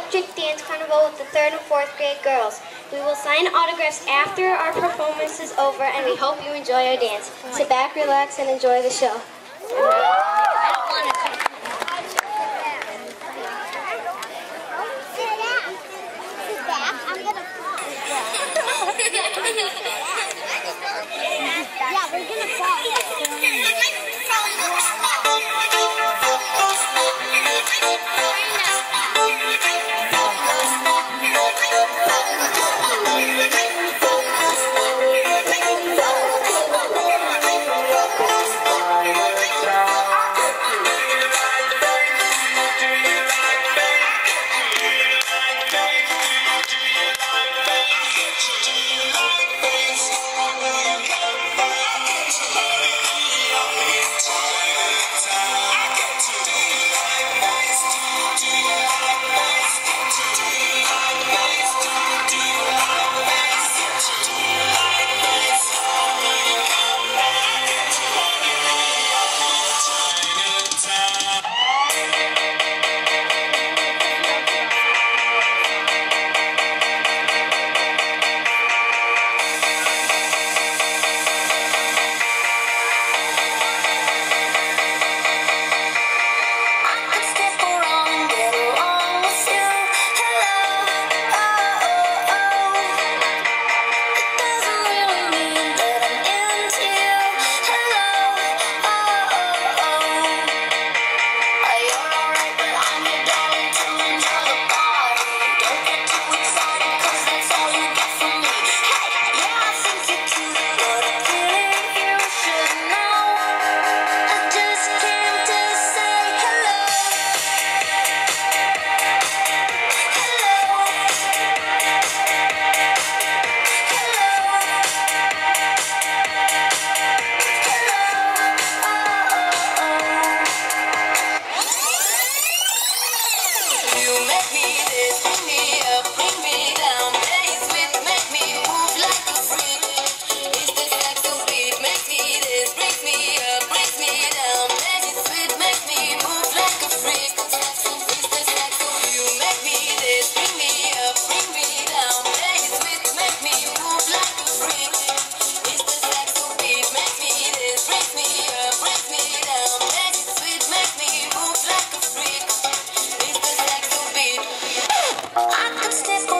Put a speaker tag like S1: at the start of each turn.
S1: electric dance carnival with the third and fourth grade girls. We will sign autographs after our performance is over, and we hope you enjoy our dance. Sit back, relax, and enjoy the show.
S2: I could stay for.